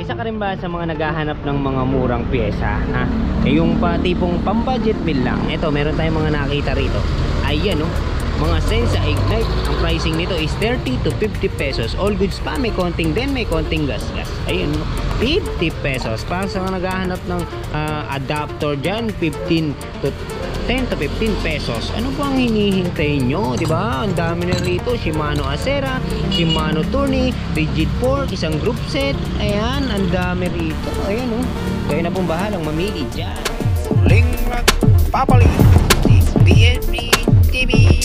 Isa ka rin ba sa mga naghahanap ng mga murang pyesa? Ha? Eh, yung pa, tipong pang-budget bill lang. Ito, meron tayong mga nakita rito. Ayan, oh. Mga Sensa Ignite. Ang pricing nito is 30 to 50 pesos. All goods pa. May konting din, may konting gas-gas. Ayan, oh. 50 pesos. Para sa mga naghahanap ng ah, adapter dyan, 15 to 10 to 15 pesos. Ano po ang hinihintay nyo? Di ba? Ang dami na rito. Shimano Acera, Shimano Tourney, Rigid Fork, isang group set. Ayan, ang dami rito. Ayan oh. Kayo na pong bahalang mamili dyan. TV.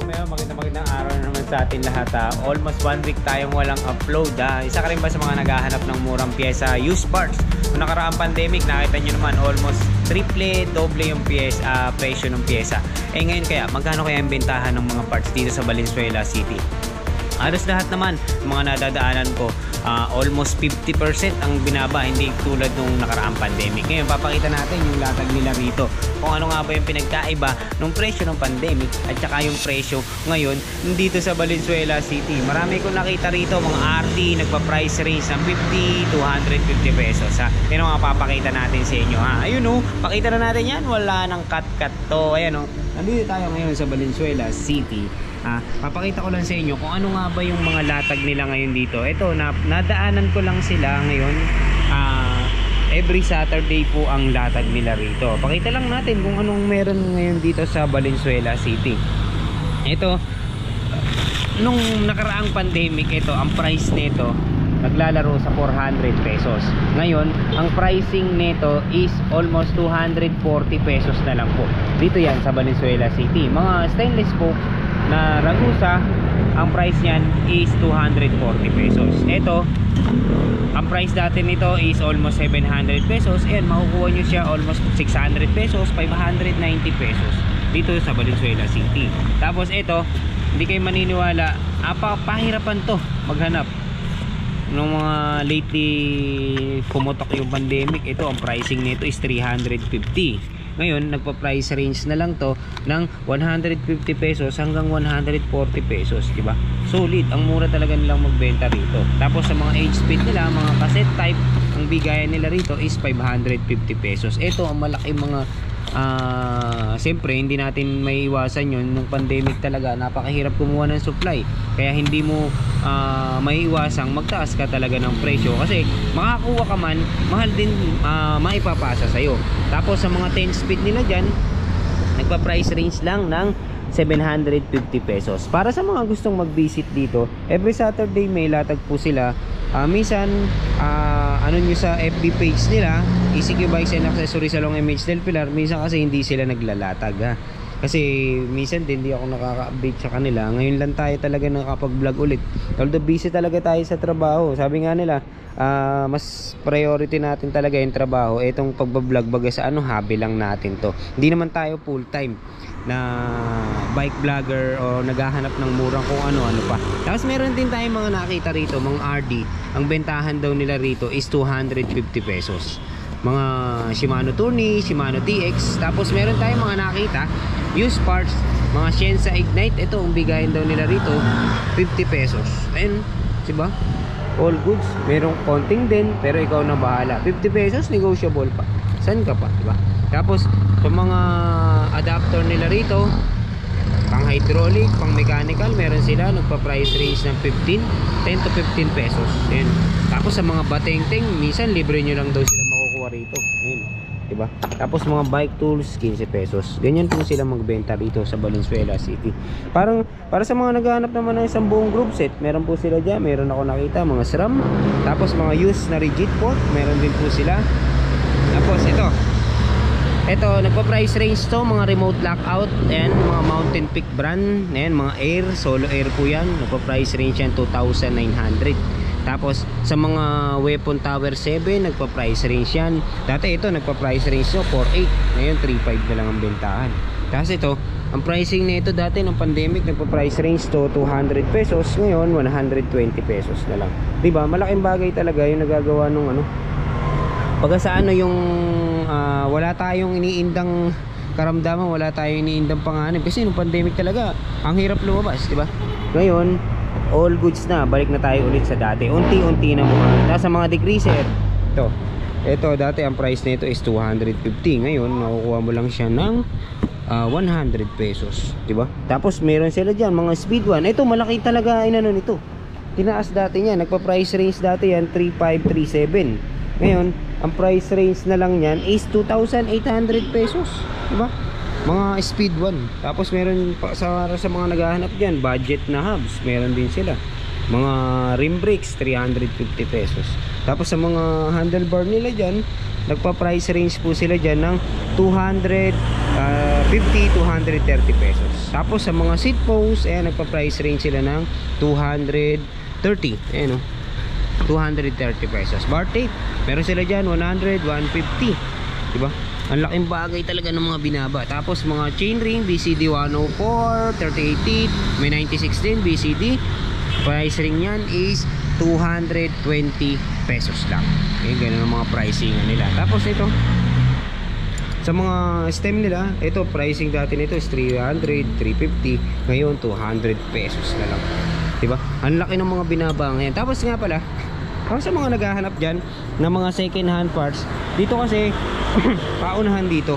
Mamaya maganda magandang araw na naman sa atin lahat ha. Almost one week tayong walang upload ha. Isa ka rin ba sa mga naghahanap ng murang pyesa, used parts? Noong nakaraang pandemic, nakita nyo naman almost triple, doble yung pyesa, ah, presyo ng pyesa. Eh ngayon kaya, magkano kaya ang bentahan ng mga parts dito sa Valenzuela City? Halos lahat naman mga nadadaanan ko, ah, almost 50% ang binaba, hindi tulad nung nakaraang pandemic. Ngayon, papakita natin yung latag nila rito. Kung ano nga ba yung pinagkaiba ng presyo ng pandemic at saka yung presyo ngayon dito sa Valenzuela City. Marami kong nakita rito, mga RT, nagpa-price range ng 50 to 150 pesos. Ha? Yan papakita natin sa inyo. Ha? Ayun o, pakita na natin yan. Wala nang cut-cut to. Ayan o. Nandito tayo ngayon sa Valenzuela City. Ah, papakita ko lang sa inyo kung ano nga ba yung mga latag nila ngayon dito. Ito, na, nadaanan ko lang sila ngayon. Ah, every Saturday po ang latag nila rito. Pakita lang natin kung anong meron ngayon dito sa Valenzuela City. Ito, nung nakaraang pandemic, ito, ang price nito, naglalaro sa 400 pesos. Ngayon, ang pricing nito is almost 240 pesos na lang po. Dito yan sa Valenzuela City. Mga stainless po na Ragusa, ang price niyan is 240 pesos. Ito, ang price dati nito is almost 700 pesos. Ayan, makukuha nyo siya almost 600 pesos, 590 pesos dito sa Valenzuela City. Tapos ito, hindi kayo maniniwala, apa pahirapan to maghanap nung mga lately pumutok yung pandemic ito ang pricing nito is 350 ngayon nagpa-price range na lang to ng 150 pesos hanggang 140 pesos di ba? Solid. Ang mura talaga nilang magbenta rito. Tapos sa mga age speed nila mga cassette type ang bigayan nila rito is 550 pesos. Ito ang malaki mga ah siyempre hindi natin may iwasan yun. Nung pandemic talaga napakahirap kumuha ng supply. Kaya hindi mo ah, may iwasang magtaas ka talaga ng presyo. Kasi makakuha ka man mahal din ah, maipapasa sa'yo. Tapos sa mga 10 speed nila dyan nagpa price range lang ng 750 pesos. Para sa mga gustong mag-visit dito every Saturday may latag po sila Ah, minsan ah, ano nyo sa FB page nila ECQ Bikes and Accessories along MH del Pilar minsan kasi hindi sila naglalatag ha kasi minsan din hindi ako nakaka-update sa kanila ngayon lang tayo talaga nakapag-vlog ulit although busy talaga tayo sa trabaho sabi nga nila ah, mas priority natin talaga yung trabaho itong pagbablog baga sa ano hobby lang natin to hindi naman tayo full time na bike vlogger o naghahanap ng murang kung ano-ano pa. Tapos meron din tayong mga nakita rito, mga RD. Ang bentahan daw nila rito is 250 pesos. Mga Shimano Tourney, Shimano TX. Tapos meron tayong mga nakita, used parts, mga Shensa Ignite. Ito, ang bigayin daw nila rito, 50 pesos. Ayun, di ba? All goods. Merong konting din, pero ikaw na bahala. 50 pesos, negotiable pa. Saan ka pa, di ba? Tapos, sa mga adapter nila rito, pang hydraulic, pang mechanical, meron sila nagpa-price range ng 15, 10 to 15 pesos. Ayun. Tapos sa mga bateng-teng, minsan libre nyo lang daw sila makukuha rito. Ayun. Diba? Tapos mga bike tools, 15 pesos. Ganyan po sila magbenta rito sa Valenzuela City. Parang, para sa mga naghahanap naman ng isang buong group set, meron po sila dyan. Meron ako nakita, mga SRAM. Tapos mga used na rigid fork, meron din po sila. Tapos ito, ito, nagpa-price range to, mga remote lockout, ayan, mga Mountain Peak brand, ayan, mga air, solo air po yan, nagpa-price range yan 2,900. Tapos, sa mga Weapon Tower 7, nagpa-price range yan. Dati ito, nagpa-price range to, 4,800. Ngayon, 3,500 na lang ang bentahan. Tapos ito, ang pricing nito dati ng pandemic, nagpa-price range to 200 pesos. Ngayon, 120 pesos na lang. 'Di ba Malaking bagay talaga yung nagagawa nung ano, pagka sa ano yung ah, wala tayong iniindang karamdaman, wala tayong iniindang panganib kasi nung pandemic talaga, ang hirap lumabas, di ba? Ngayon, all goods na balik na tayo ulit sa dati. Unti-unti na mga nasa mga decreaser ito. Ito dati ang price nito is 250 ngayon nakukuha mo lang siya ng ah, 100 pesos. Di ba? Tapos meron sila diyan mga speed one. Ito malaki talaga inano nito. Tinaas dati niya nagpa price range dati yan 3537 ngayon ang price range na lang niyan is 2,800 pesos. Di ba mga speed one. Tapos meron pa sa, sa mga naghahanap diyan budget na hubs meron din sila. Mga rim brakes 350 pesos. Tapos sa mga handlebar nila diyan nagpa price range po sila diyan ng 250 230 pesos. Tapos sa mga seat posts ayan nagpa price range sila ng 230 ayan o 230 pesos. Bar tape meron sila dyan 100 150 diba ang laking bagay talaga ng mga binaba tapos mga chainring BCD 104 38 may 96 din BCD price ring yan is 220 pesos lang okay, ganun ang mga pricing nila tapos ito sa mga stem nila, ito pricing dati nito is 300, 350, ngayon 200 pesos na lang. 'Di ba? Ang laki ng mga binaba ngayon. Tapos nga pala, para sa mga naghahanap diyan ng mga second hand parts, dito kasi paunahan dito.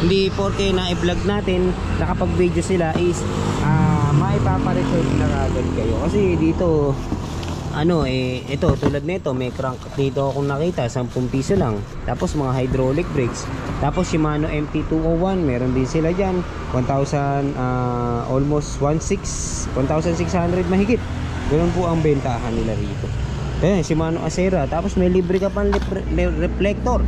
Hindi porke na i-vlog natin, nakapag-video sila is ah maipapareserve na agad kayo. Kasi dito ano eh ito tulad nito may crank dito akong nakita 10 piso lang tapos mga hydraulic brakes tapos Shimano MT201 meron din sila diyan 1000 ah, almost 16 1600 mahigit ganun po ang bentahan nila rito eh Shimano Acera tapos may libre ka pang reflector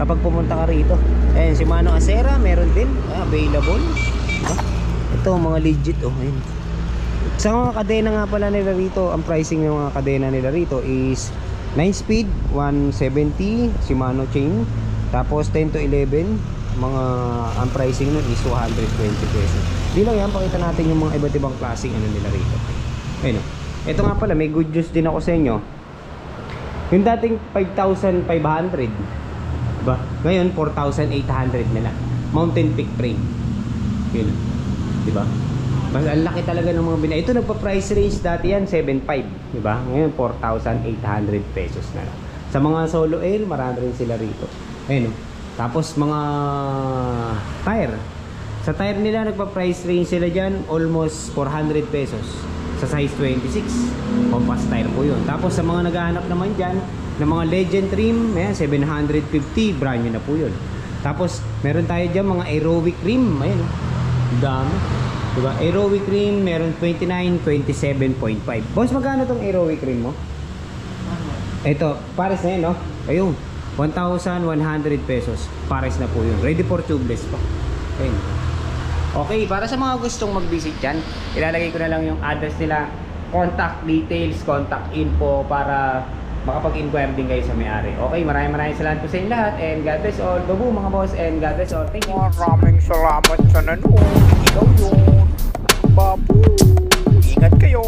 kapag pumunta ka rito eh Shimano Acera meron din ah, available diba? ito mga legit oh ayun sa mga kadena nga pala nila rito, ang pricing ng mga kadena nila rito is 9 speed, 170 Shimano chain. Tapos 10 to 11, mga ang pricing nun is 220 pesos. Di lang yan, pakita natin yung mga iba't ibang klaseng ano nila rito. Ayun o. Ito nga pala, may good news din ako sa inyo. Yung dating 5,500, diba? Ngayon, 4,800 na lang. Mountain Peak frame. Yun. Diba? Mas ang laki talaga ng mga bina. Ito nagpa-price range dati yan 7.5, di ba? Ngayon 4,800 pesos na lang. Sa mga solo air, marami rin sila rito. Ayun. oh. Tapos mga tire. Sa tire nila nagpa-price range sila diyan almost 400 pesos sa size 26. Compass tire po 'yun. Tapos sa mga naghahanap naman diyan ng mga legend trim, ayan 750 brand na po 'yun. Tapos meron tayo diyan mga aerobic rim, ayan oh. Ang Dami. Diba? Aerobic rim, meron 29, 27.5. Boss, magkano tong aerobic rim mo? Ito, pares na yun, no? Ayun, 1,100 pesos. Pares na po yun. Ready for tubeless pa. Ayun. Okay, para sa mga gustong mag-visit dyan, ilalagay ko na lang yung address nila, contact details, contact info para makapag-inquire din kayo sa may-ari. Okay, maraming maraming salamat po sa inyo lahat and God bless all. Babu mga boss and God bless all. Thank you. Maraming salamat sa nanood. Ikaw yun. Babu. Ingat kayo.